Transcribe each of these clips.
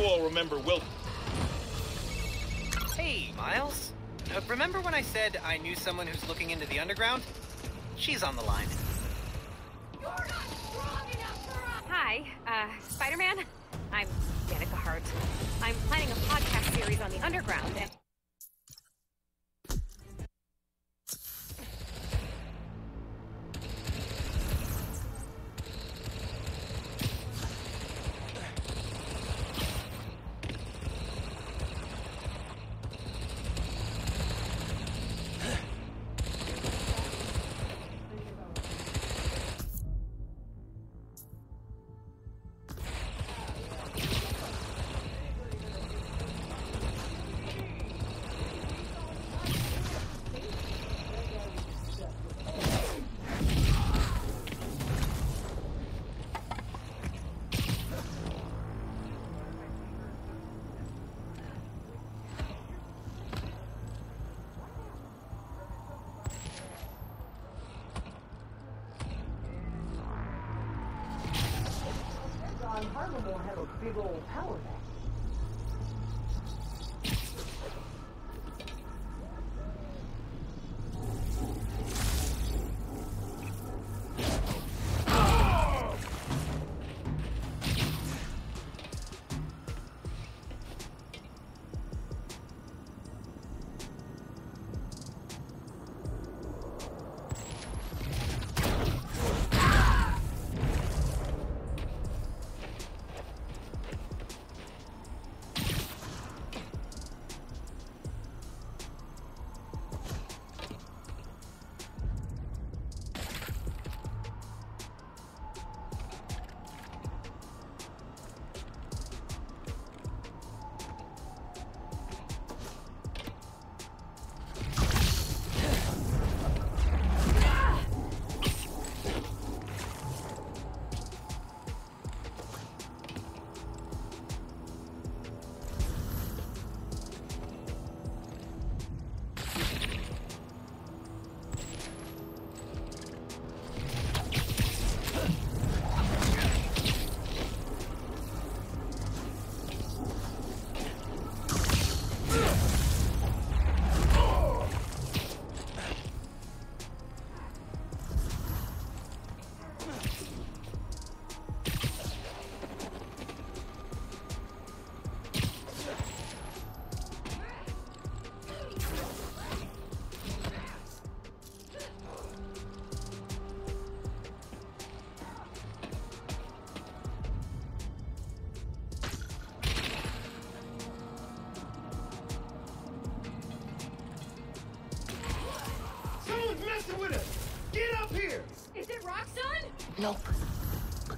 you all remember Wilton. Hey, Miles. Uh, remember when I said I knew someone who's looking into the underground? She's on the line. Hi, uh, Spider-Man. I'm Danica Hart. I'm planning a podcast series on the underground and...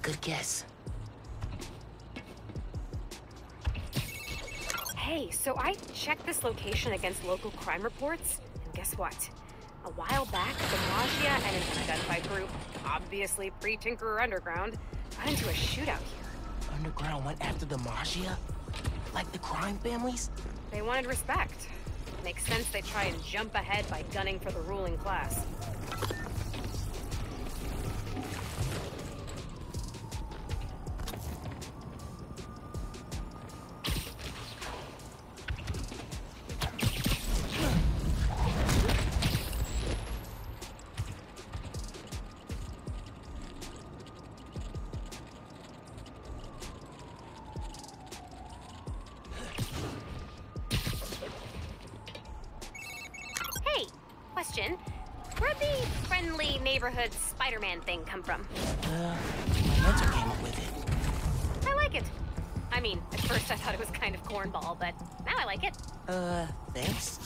good guess. Hey, so I checked this location against local crime reports, and guess what? A while back, the Maggia and an unidentified group, obviously pre-Tinkerer Underground, got into a shootout here. Underground went after the Maggia? Like the crime families? They wanted respect. Makes sense they try and jump ahead by gunning for the ruling class. Neighborhood Spider-Man thing come from? Uh, my mentor came up with it. I like it. I mean, at first I thought it was kind of cornball, but now I like it. Uh, thanks.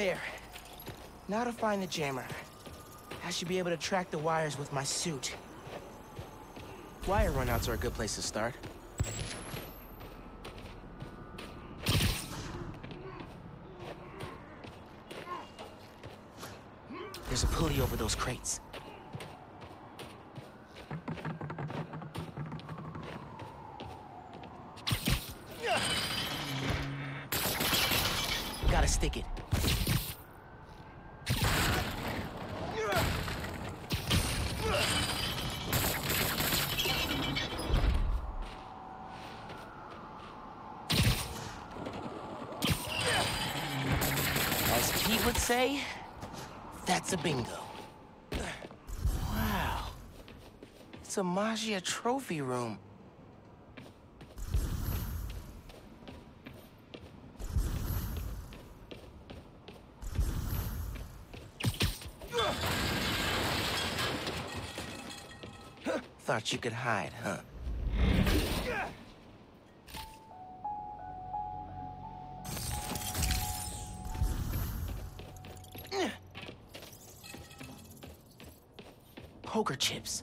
There. Now to find the jammer. I should be able to track the wires with my suit. Wire runouts are a good place to start. There's a pulley over those crates. Maggia trophy room. Thought you could hide, huh? Poker chips.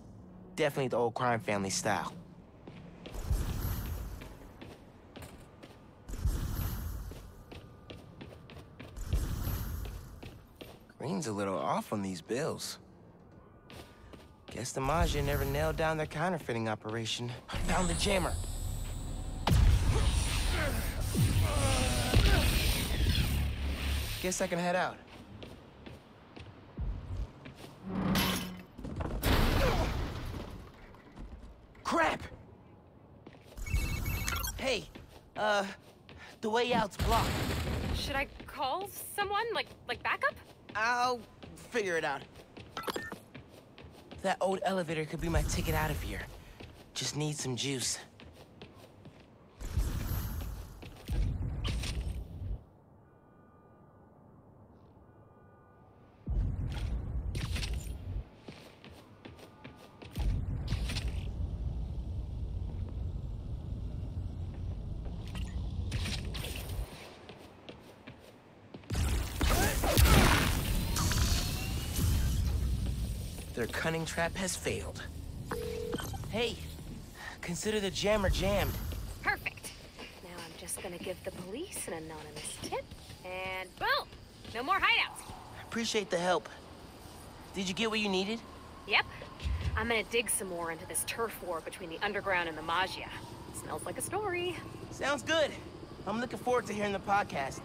Definitely the old crime family style. Green's a little off on these bills. Guess the Maggia never nailed down their counterfeiting operation. I found the jammer. Guess I can head out. Uh, the way out's blocked. Should I call someone? Like, like backup? I'll figure it out. That old elevator could be my ticket out of here. Just need some juice. Cunning trap has failed. Hey, consider the jammer jammed. Perfect. Now I'm just gonna give the police an anonymous tip, and boom! No more hideouts. Appreciate the help. Did you get what you needed? Yep. I'm gonna dig some more into this turf war between the underground and the Maggia. Smells like a story. Sounds good. I'm looking forward to hearing the podcast.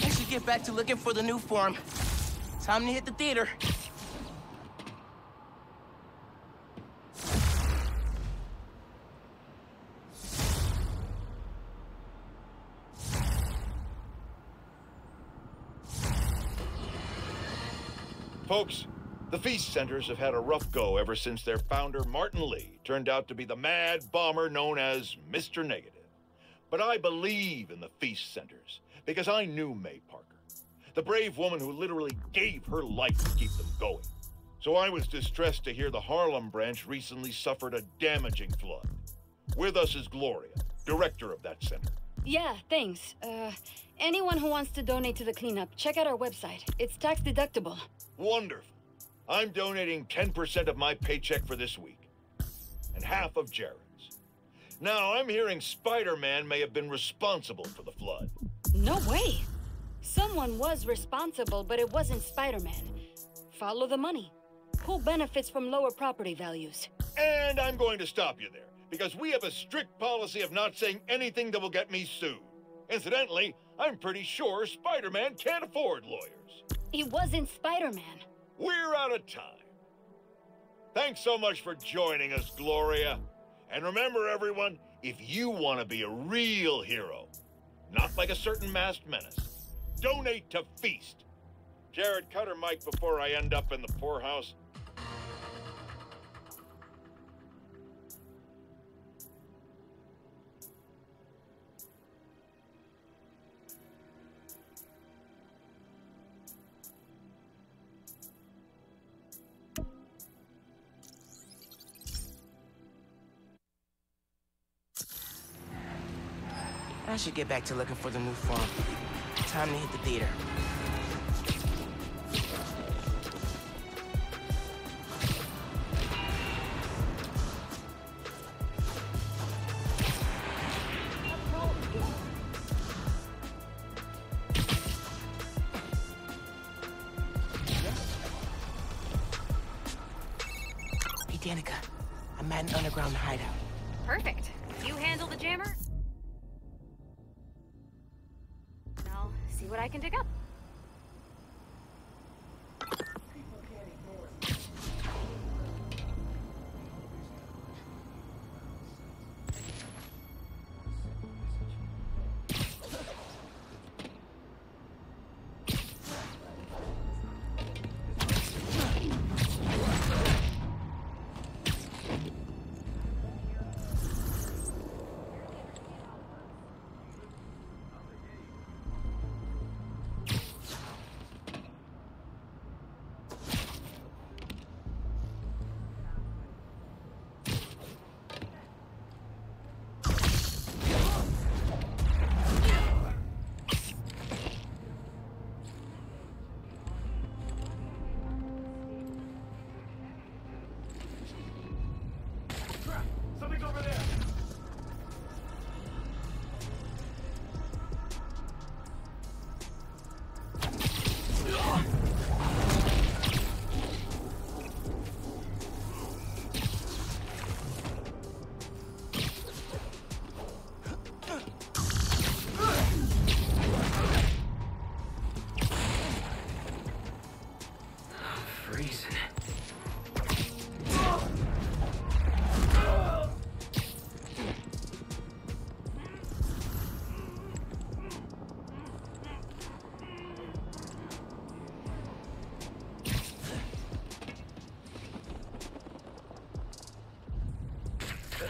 I should get back to looking for the Nuform. Time to hit the theater. Folks, the Feast Centers have had a rough go ever since their founder, Martin Lee, turned out to be the mad bomber known as Mr. Negative. But I believe in the Feast Centers because I knew May Parker, the brave woman who literally gave her life to keep them going. So I was distressed to hear the Harlem branch recently suffered a damaging flood. With us is Gloria, director of that center. Yeah, thanks. Uh, anyone who wants to donate to the cleanup, check out our website. It's tax deductible. Wonderful. I'm donating 10% of my paycheck for this week, and half of Jared's. Now, I'm hearing Spider Man may have been responsible for the flood. No way. Someone was responsible, but it wasn't Spider Man. Follow the money. Who benefits from lower property values? And I'm going to stop you there, because we have a strict policy of not saying anything that will get me sued. Incidentally, I'm pretty sure Spider Man can't afford lawyers. It wasn't Spider Man. We're out of time. Thanks so much for joining us, Gloria. And remember, everyone, if you want to be a real hero, not like a certain masked menace, donate to Feast. Jared, cut her mic before I end up in the poorhouse. Should get back to looking for the Nuform. Time to hit the theater.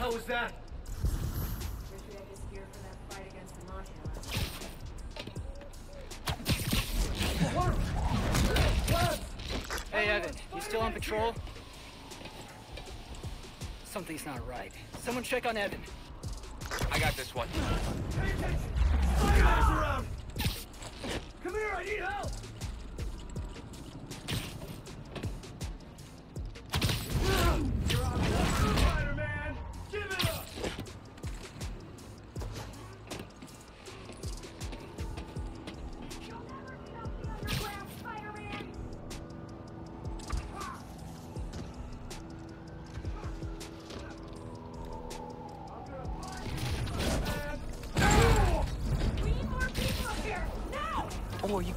Hell was that? Wish we had this gear for that fight against the Mafia. Hey, Evan, you still on patrol? Something's not right. Someone check on Evan. I got this one.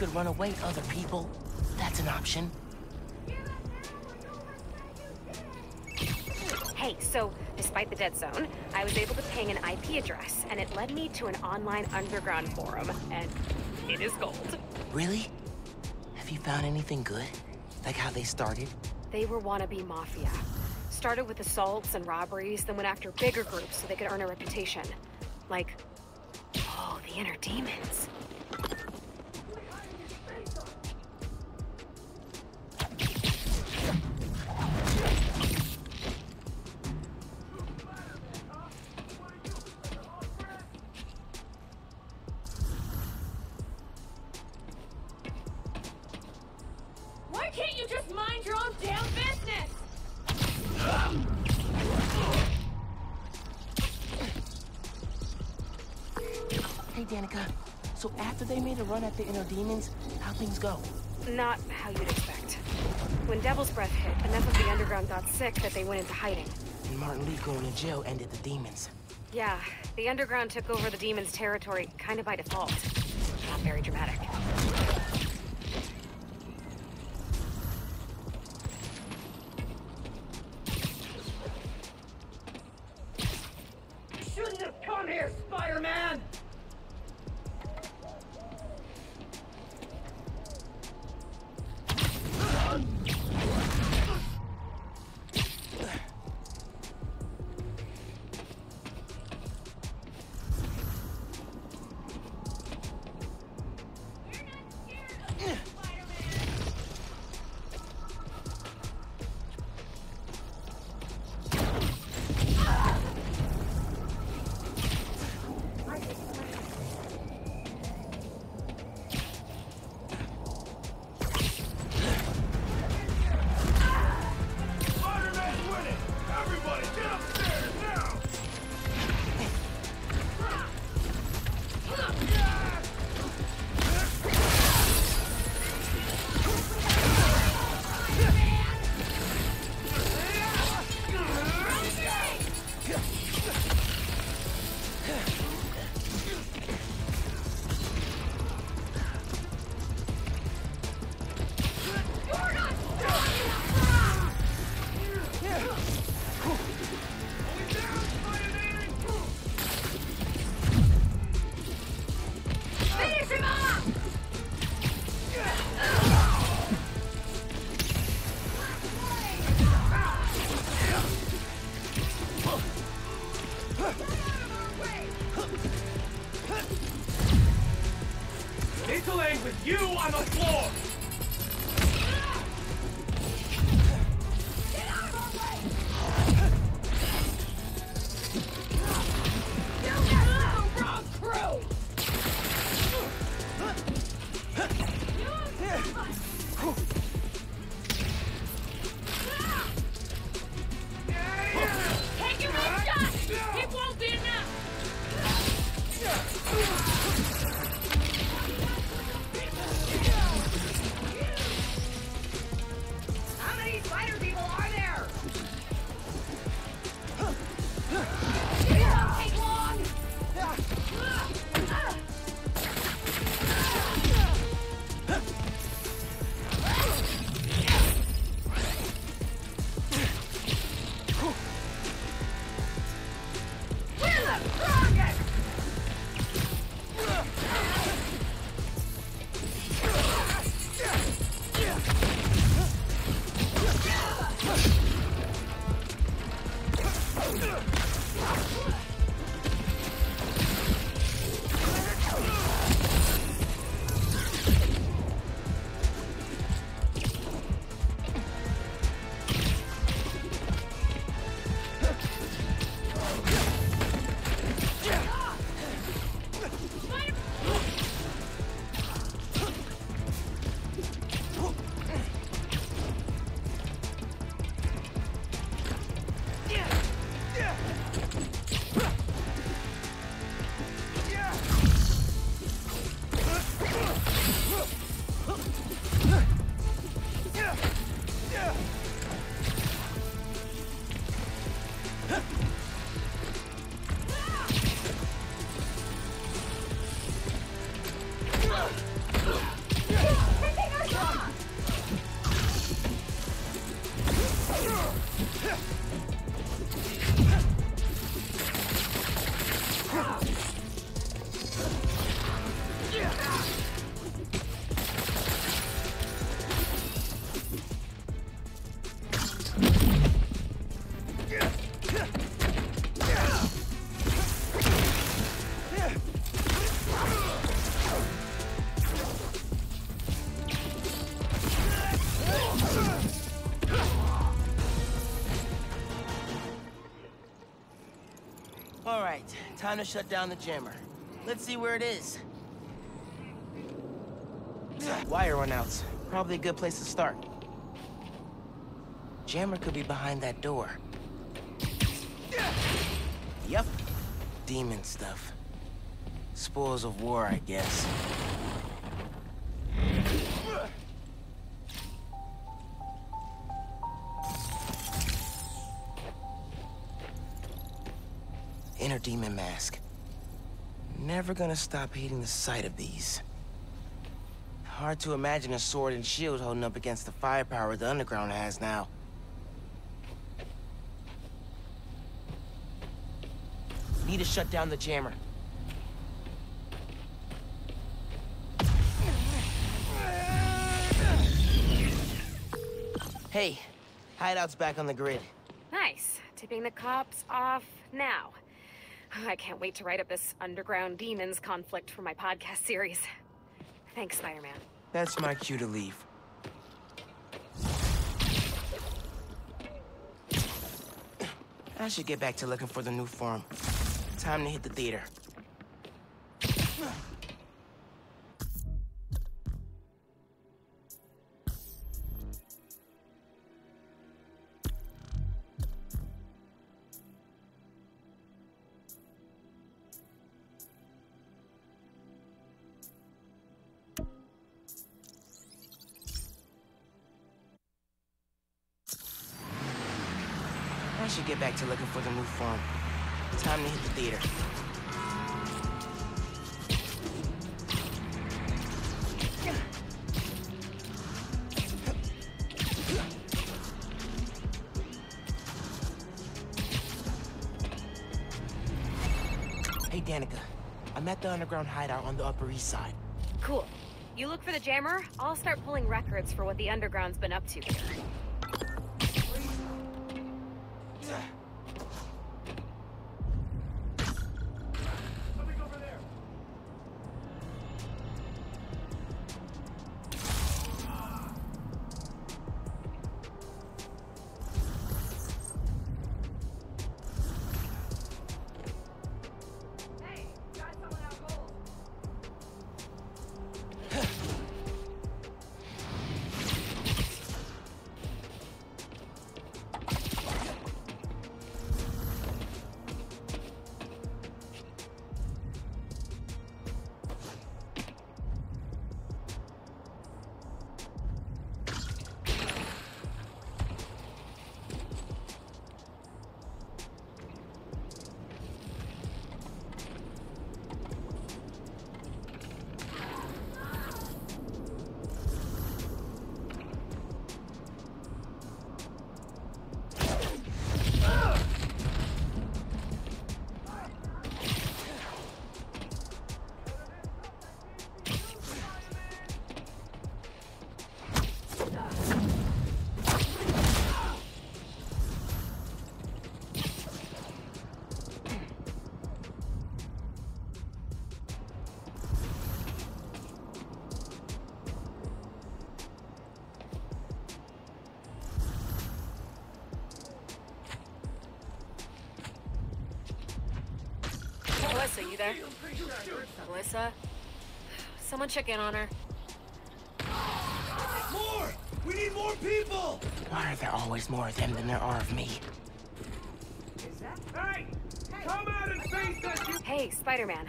Could run away, other people. That's an option. Hey, so despite the dead zone, I was able to ping an IP address, and it led me to an online underground forum, and it is gold. Really? Have you found anything good? Like how they started? They were wannabe mafia. Started with assaults and robberies, then went after bigger groups so they could earn a reputation. Like, oh, the inner demons. Demons, how things go? Not how you'd expect. When Devil's Breath hit, enough of the underground got sick that they went into hiding. And Martin Lee going to jail ended the demons. Yeah, the underground took over the demons' territory kind of by default. Not very dramatic. Shouldn't have come here, Spider-Man! Time to shut down the jammer. Let's see where it is. Wire runouts. Probably a good place to start. Jammer could be behind that door. Yep. Demon stuff. Spoils of war, I guess. Never gonna stop hating the sight of these. Hard to imagine a sword and shield holding up against the firepower the underground has now. Need to shut down the jammer. Hey, hideout's back on the grid. Nice. Tipping the cops off now. I can't wait to write up this underground demons conflict for my podcast series. Thanks, Spider-Man. That's my cue to leave. I should get back to looking for the Nuform. Time to hit the theater. Should get back to looking for the Nuform. Time to hit the theater. Hey, Danica. I'm at the underground hideout on the Upper East Side. Cool. You look for the jammer, I'll start pulling records for what the underground's been up to here. Melissa, you there? Melissa? Someone check in on her. More! We need more people! Why are there always more of them than there are of me? Hey! Come out and face us. Hey, Spider-Man.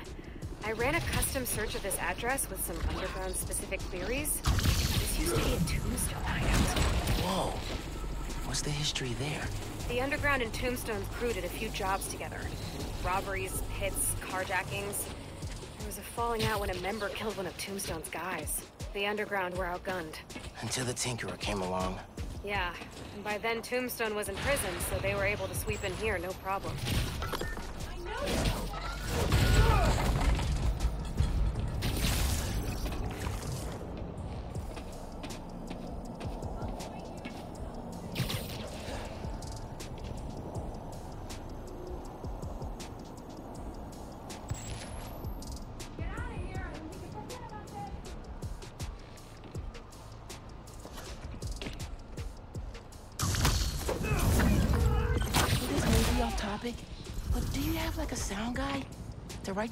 I ran a custom search of this address with some underground specific queries. This used to be a tombstone hideout. Whoa. What's the history there? The underground and tombstone's crew did a few jobs together. Robberies, hits, carjackings. There was a falling out when a member killed one of Tombstone's guys. The underground were outgunned. Until the Tinkerer came along. Yeah, and by then Tombstone was in prison, so they were able to sweep in here, no problem.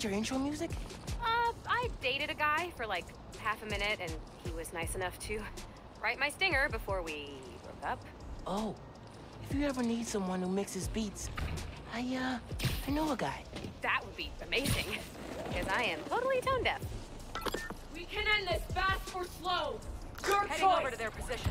To write your intro music? Uh, I dated a guy for like half a minute, and he was nice enough to write my stinger before we broke up. Oh, if you ever need someone who mixes beats, I, uh, I know a guy. That would be amazing, because I am totally tone deaf. We can end this fast or slow. Your Heading choice. over to their position.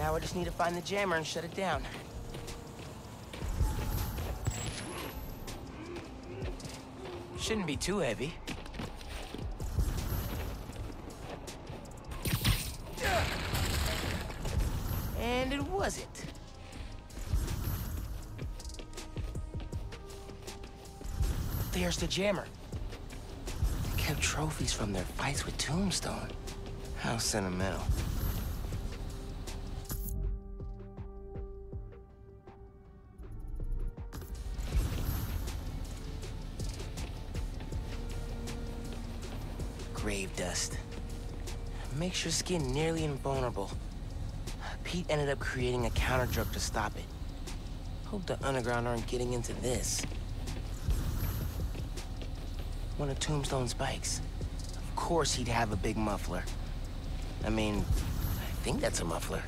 Now I just need to find the jammer and shut it down. Shouldn't be too heavy. And it wasn't. There's the jammer. They kept trophies from their fights with Tombstone. How sentimental. Makes your skin nearly invulnerable. Pete ended up creating a counter drug to stop it. Hope the underground aren't getting into this. One of Tombstone's bikes. Of course he'd have a big muffler. I mean, I think that's a muffler.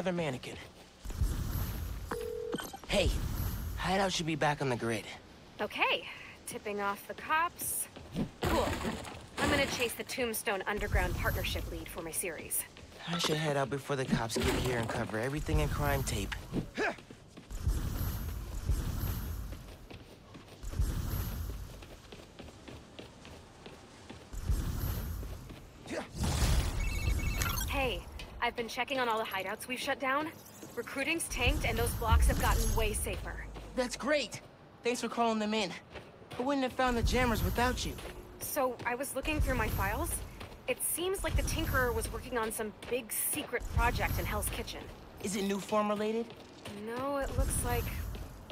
Another mannequin. Hey, Hideout should be back on the grid. Okay, tipping off the cops. Cool. I'm gonna chase the Tombstone Underground Partnership lead for my series. I should head out before the cops get here and cover everything in crime tape. Checking on all the hideouts we've shut down. Recruiting's tanked and those blocks have gotten way safer. That's great. Thanks for calling them in. I wouldn't have found the jammers without you. So, I was looking through my files. It seems like the Tinkerer was working on some big secret project in Hell's Kitchen. Is it Nuform related? No, it looks like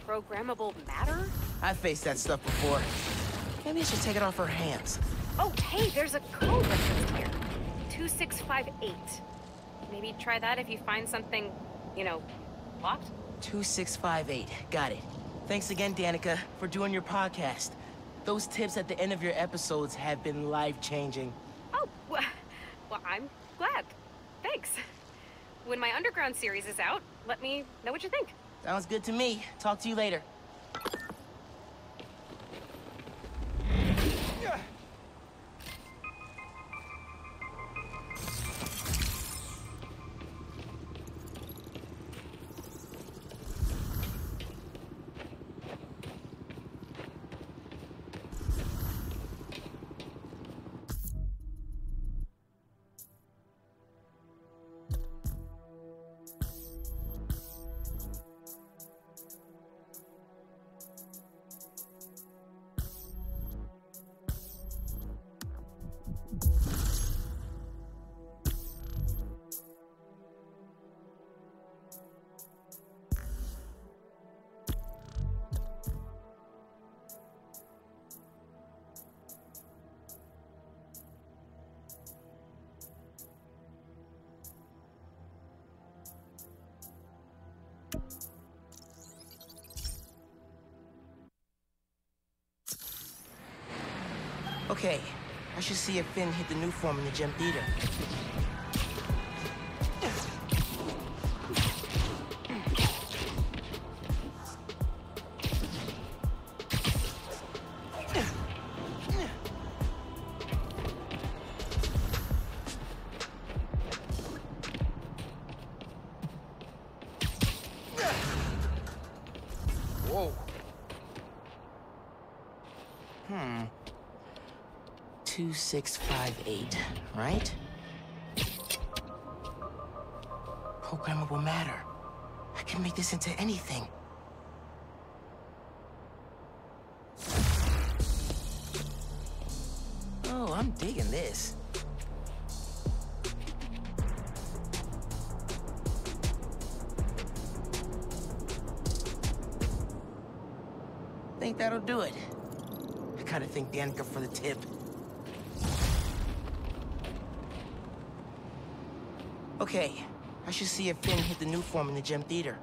programmable matter? I've faced that stuff before. Maybe I should take it off her hands. Oh, hey, there's a code referenced here. 2658. Maybe try that if you find something, you know, locked? 2658. Got it. Thanks again, Danika, for doing your podcast. Those tips at the end of your episodes have been life-changing. Oh, well, well, I'm glad. Thanks. When my Underground series is out, let me know what you think. Sounds good to me. Talk to you later. Okay, I should see if Finn hit the Nuform in the gym theater. 2658, right? Programmable matter. I can make this into anything. Oh, I'm digging this. Think that'll do it. I gotta thank Danika for the tip. Okay, I should see if Finn hit the Nuform in the gym theater.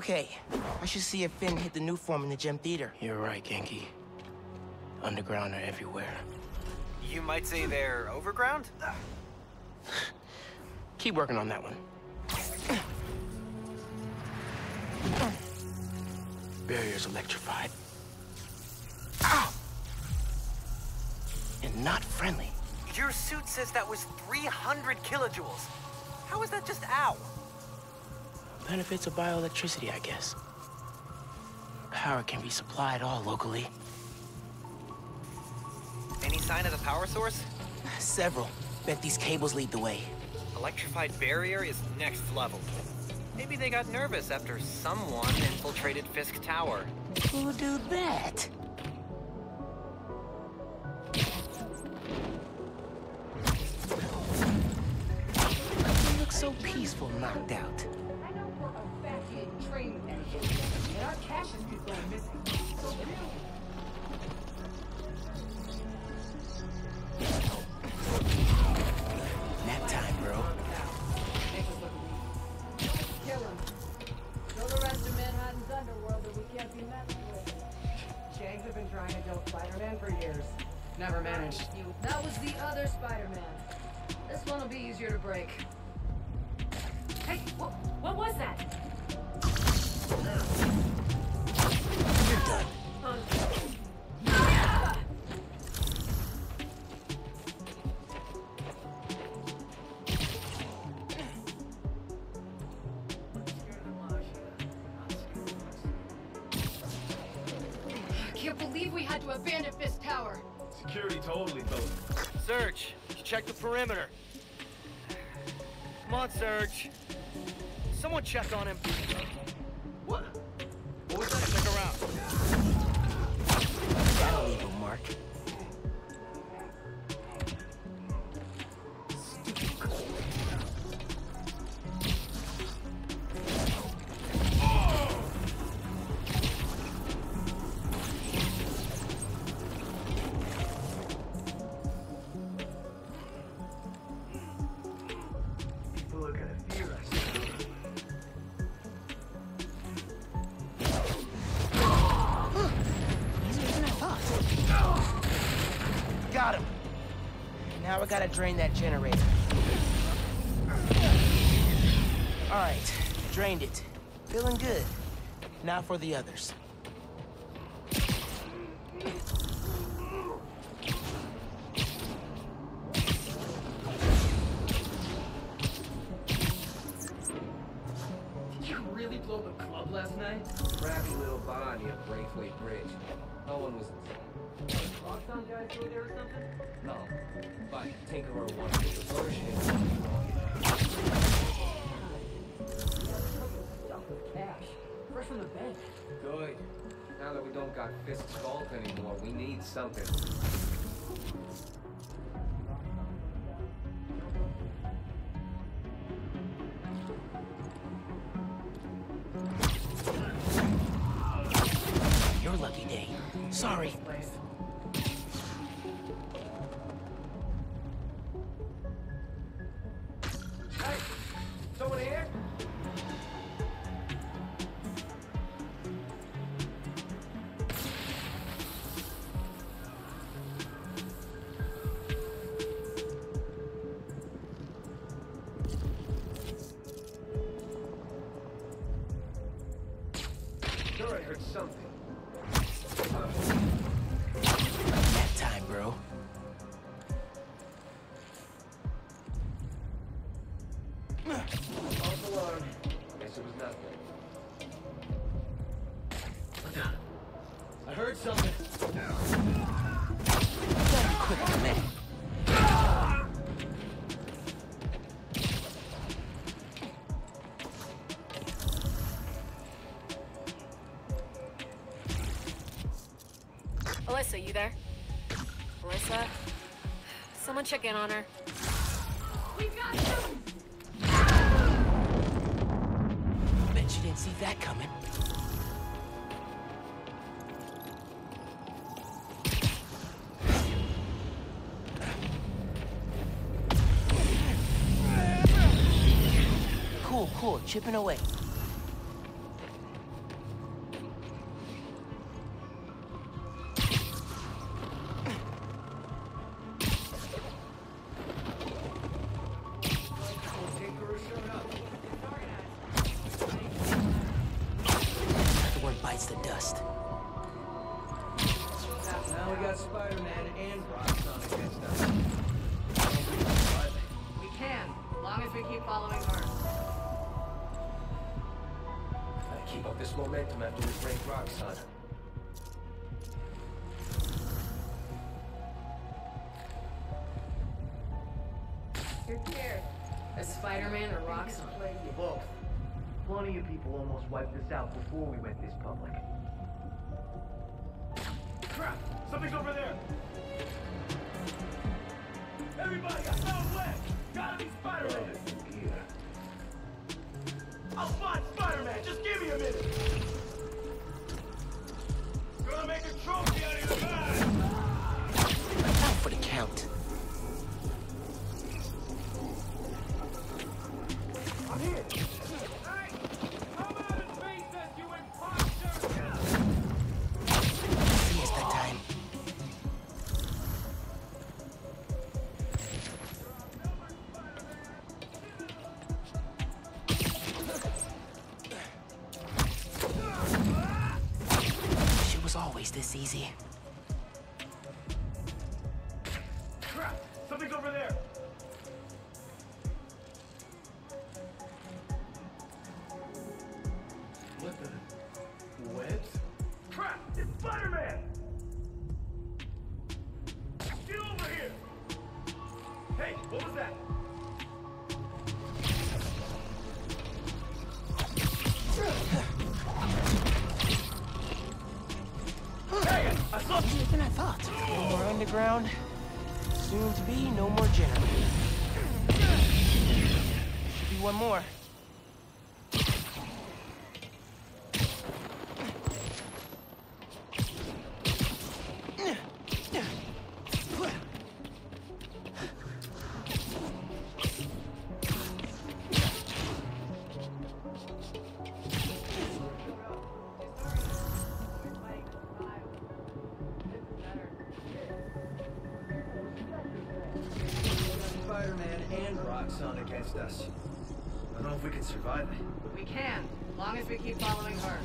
Okay, I should see if Finn hit the Nuform in the gym theater. You're right, Ganke. Underground are everywhere. You might say they're overground? Keep working on that one. Barrier's electrified. Ow! And not friendly. Your suit says that was 300 kilojoules. How is that just ow? Benefits of bioelectricity, I guess. Power can be supplied all locally. Any sign of the power source? Several. Bet these cables lead the way. Electrified barrier is next level. Maybe they got nervous after someone infiltrated Fisk Tower. Who'll do that? You look so peaceful knocked out. Perimeter. Come on, Serge. Someone check on him. For the others. Did you really blow the club last night? Crappy little bar near Braithwaite Bridge. No one was. Lockdown guys go there or something? No. But Tinkerer wanted Good. Now that we don't got Fisk's vault anymore, we need something. Your lucky day. Sorry. Alyssa, you there? Melissa? Someone check in on her. We got him! Bet you didn't see that coming. Cool, cool, chipping away. Keep following her. Gotta keep up this momentum after we break Roxxon. You're scared. A Spider-Man or Roxxon? Both. Plenty of people almost wiped us out before we went this public. Crap! Something's over there! Everybody, I found Web! Gotta be Spider-Man! I'll Spider-Man! Just give me a minute! Gonna make a trophy out of your bag! For the count. Soon to be no more generator. Should be one more. Roxxon against us. I don't know if we can survive it. We can, as long as we keep following her.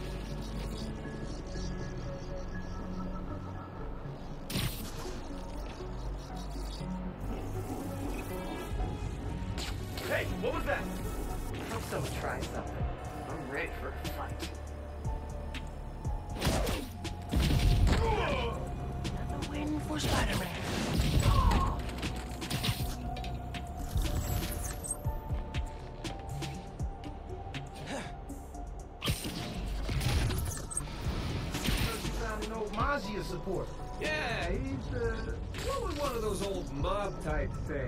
Types say?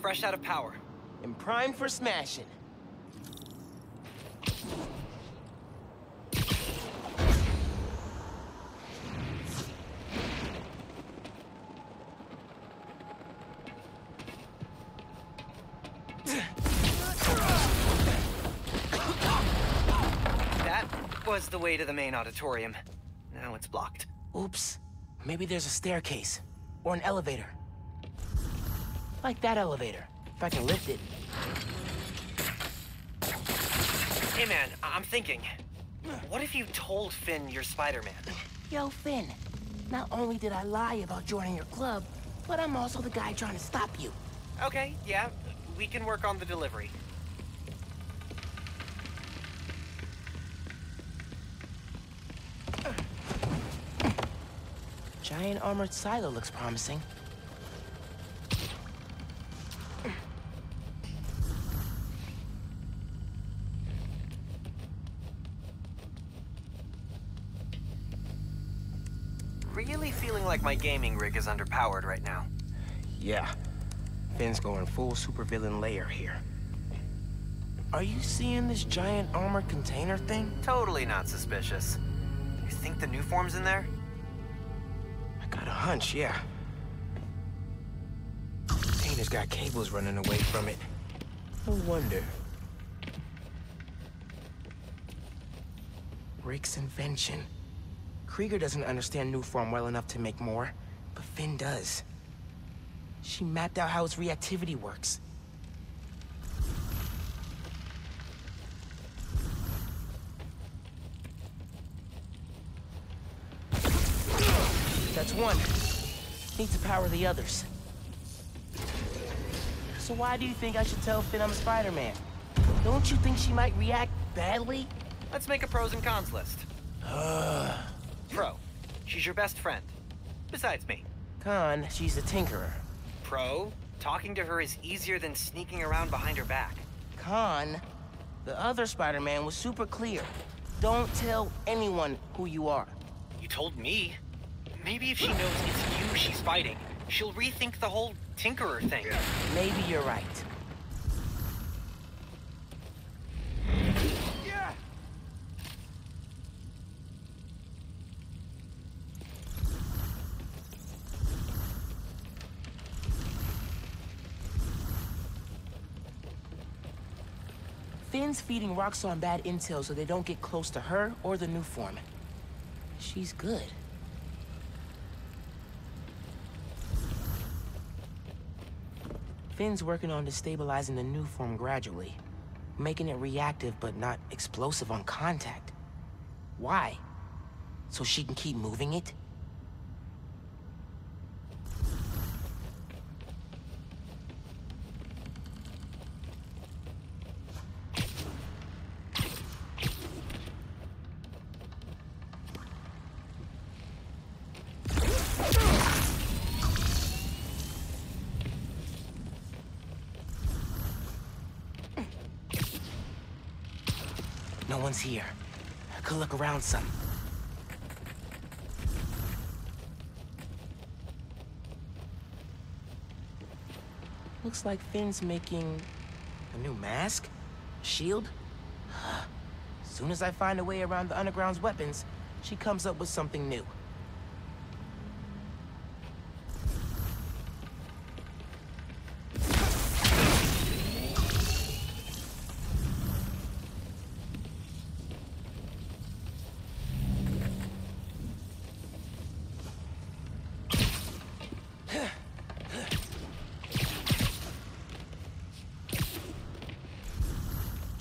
Fresh out of power. And prime for smashing. That was the way to the main auditorium. Now it's blocked. Oops. Maybe there's a staircase. Or an elevator. Like that elevator. If I can lift it. Hey man, I'm thinking. What if you told Finn you're Spider-Man? Yo, Finn. Not only did I lie about joining your club, but I'm also the guy trying to stop you. Okay, yeah, we can work on the delivery. Giant armored silo looks promising. Really feeling like my gaming rig is underpowered right now. Yeah. Finn's going full supervillain layer here. Are you seeing this giant armored container thing? Totally not suspicious. You think the Nuform's in there? I got a hunch, yeah. Hey, Containers got cables running away from it. No wonder. Rick's invention. Krieger doesn't understand Nuform well enough to make more, but Finn does. She mapped out how its reactivity works. That's one. Need to power the others. So why do you think I should tell Finn I'm Spider-Man? Don't you think she might react badly? Let's make a pros and cons list. Pro, she's your best friend. Besides me. Con, she's a tinkerer. Pro, talking to her is easier than sneaking around behind her back. Con, the other Spider-Man was super clear. Don't tell anyone who you are. You told me. Maybe if she knows it's you she's fighting, she'll rethink the whole Tinkerer thing. Maybe you're right. Finn's feeding Roxxon bad intel so they don't get close to her or the Nuform. She's good. Finn's working on destabilizing the Nuform gradually, making it reactive but not explosive on contact. Why? So she can keep moving it? No one's here. I could look around some. Looks like Finn's making a new mask? Shield? Soon as I find a way around the Underground's weapons, she comes up with something new.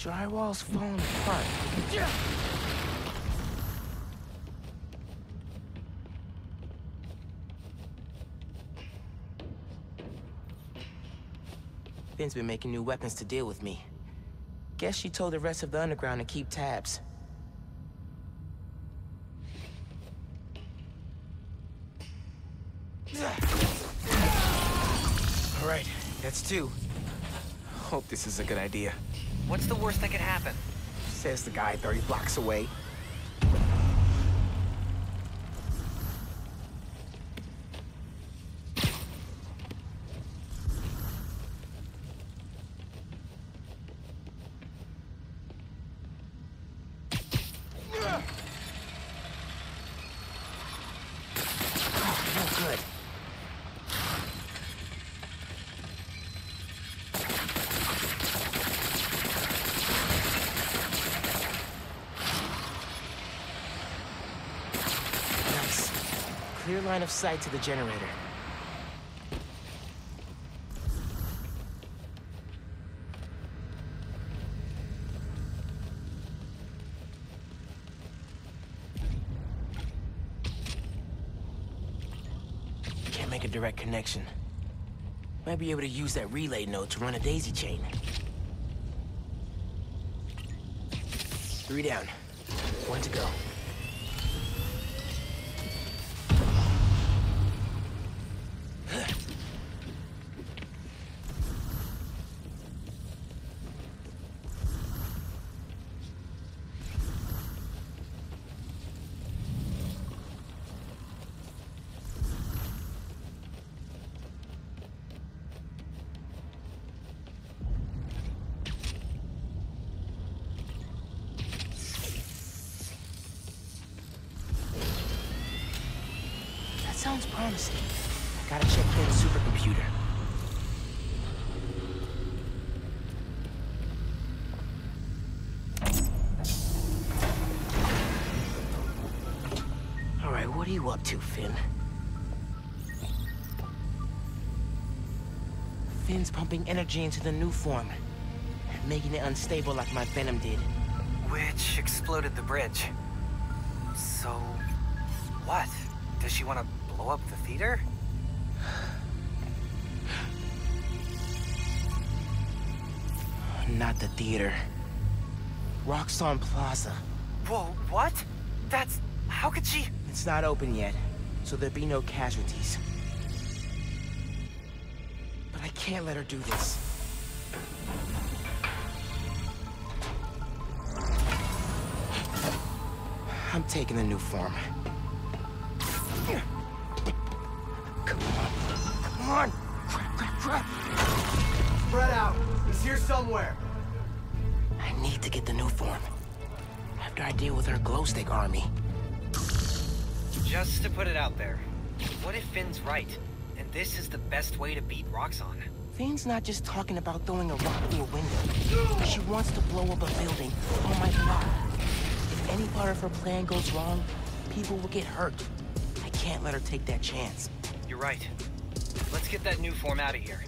Drywall's falling apart. Finn's been making new weapons to deal with me. Guess she told the rest of the underground to keep tabs. All right, that's two. Hope this is a good idea. What's the worst that could happen? Says the guy 30 blocks away. Oh, no good. Nice. Clear line of sight to the generator. Can't make a direct connection. Might be able to use that relay node to run a daisy chain. Three down. One to go. Honestly, I gotta check Ken's supercomputer. Alright, what are you up to, Finn? Finn's pumping energy into the Nuform, making it unstable like my Venom did. Which exploded the bridge. So, what? Does she want to blow up the theater? Not the theater. Roxxon Plaza. Whoa, what? That's... how could she... It's not open yet, so there'll be no casualties. But I can't let her do this. I'm taking the Nuform. Somewhere. I need to get the Nuform. After I deal with her glow stick army. Just to put it out there, what if Finn's right? And this is the best way to beat Roxxon? Finn's not just talking about throwing a rock through a window. She wants to blow up a building on my block. If any part of her plan goes wrong, people will get hurt. I can't let her take that chance. You're right. Let's get that Nuform out of here. Here,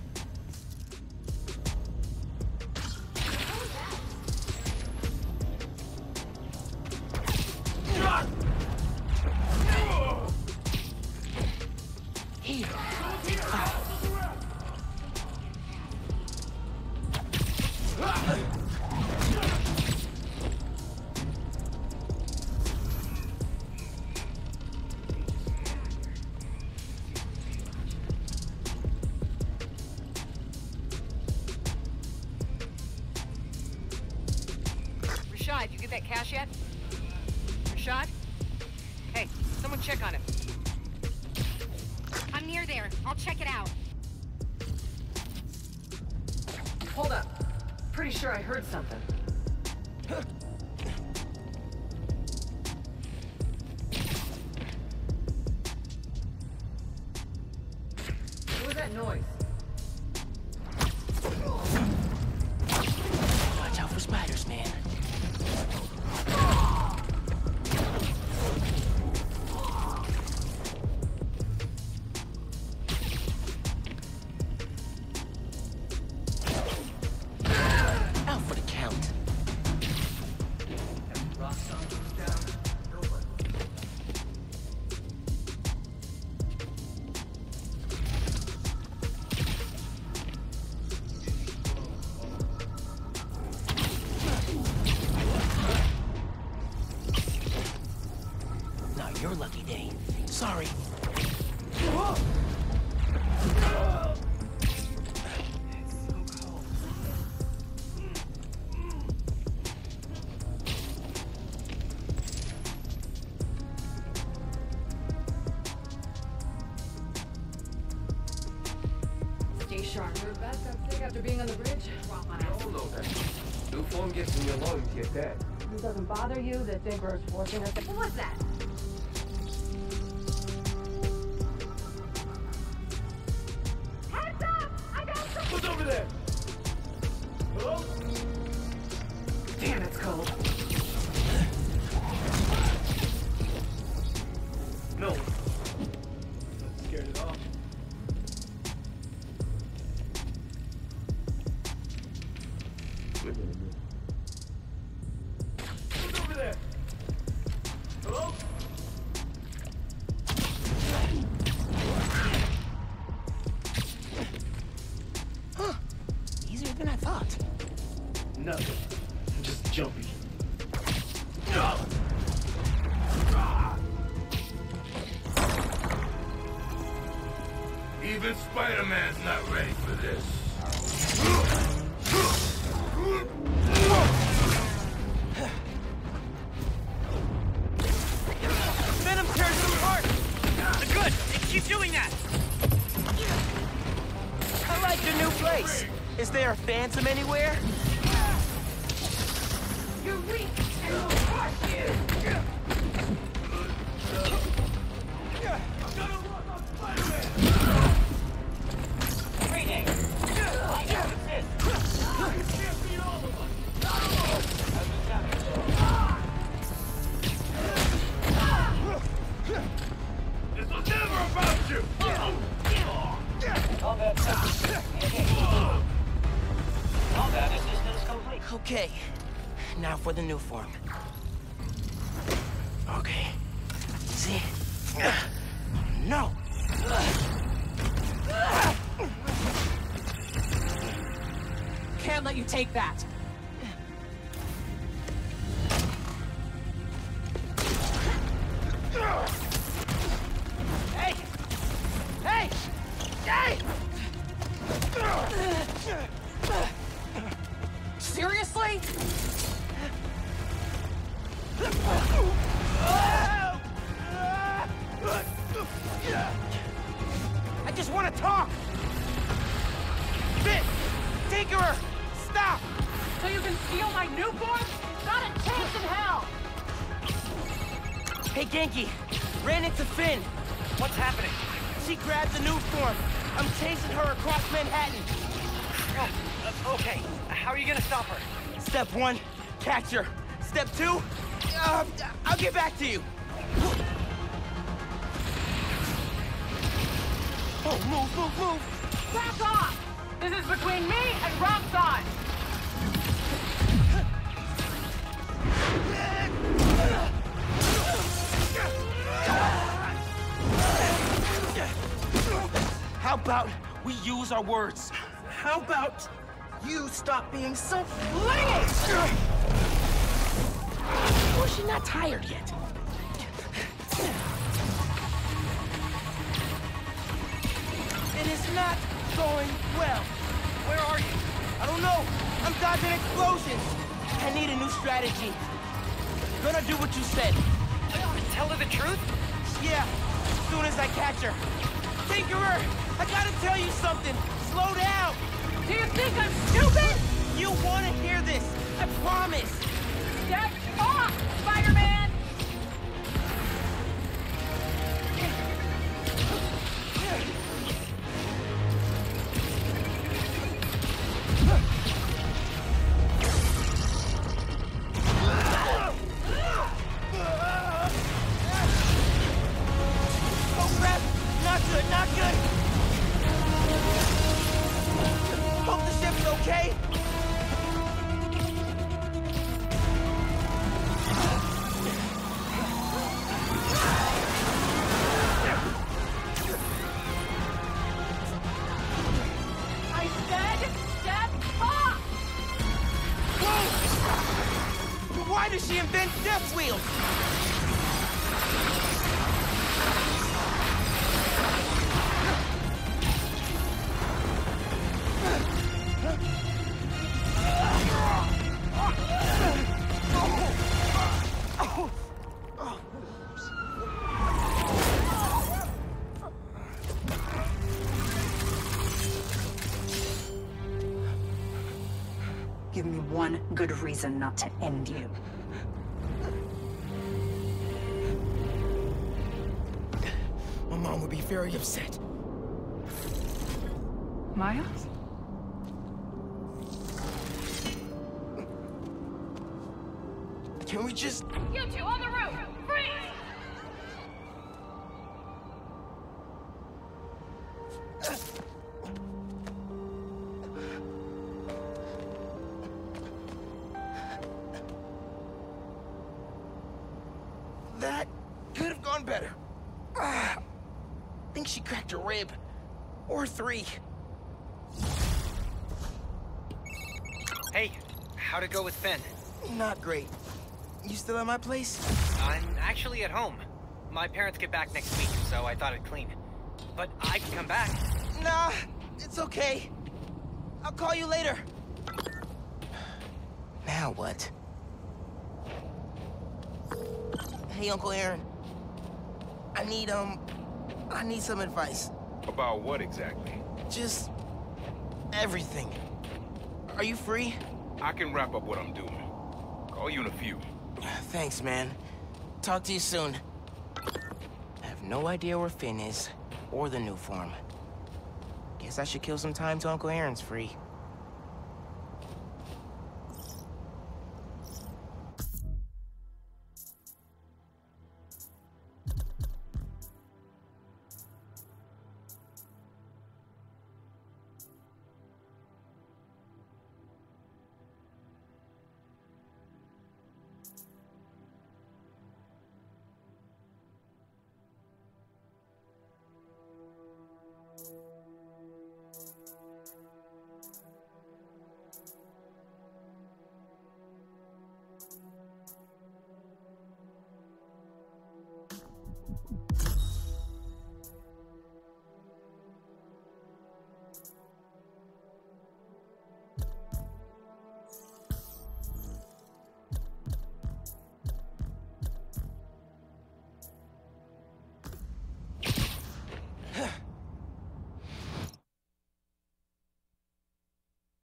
Stay sharp. You're back up sick after being on the bridge? Oh, no, that. Nuform gets in your lungs, you're dead. It doesn't bother you that Digger's forcing us to... What was that? Okay. Now for the Nuform. Okay. See? No! Can't let you take that. Hey! Hey! Hey! Seriously? I just want to talk! Finn! Tinkerer! Stop! So you can steal my Nuform? Not a chance in hell! Hey, Ganke! Ran into Finn! What's happening? She grabbed the new form! I'm chasing her across Manhattan! Oh, uh, okay. How are you gonna stop her? Step one, catch her. Step two, uh, I'll get back to you. Oh, move, move, move! Back off! This is between me and Roxxon! How about we use our words? How about you stop being so flingy? Or is she not tired yet? It is not going well. Where are you? I don't know. I'm dodging explosions. I need a new strategy. Gonna do what you said. Tell her the truth? Yeah, as soon as I catch her. Tinkerer, I gotta tell you something. Slow down. Do you think I'm stupid? You wanna hear this. I promise. Step off, Spider-Man! Reason not to end you. My mom would be very upset. Miles? Can we just... That could have gone better. Ah, I think she cracked a rib. Or three. Hey, how'd it go with Finn? Not great. You still at my place? I'm actually at home. My parents get back next week, so I thought I'd clean. But I can come back. Nah, it's okay. I'll call you later. Now what? Hey, Uncle Aaron. I need, um, I need some advice. About what exactly? Just everything. Are you free? I can wrap up what I'm doing. Call you in a few. Thanks, man. Talk to you soon. I have no idea where Finn is, or the Nuform. Guess I should kill some time till Uncle Aaron's free.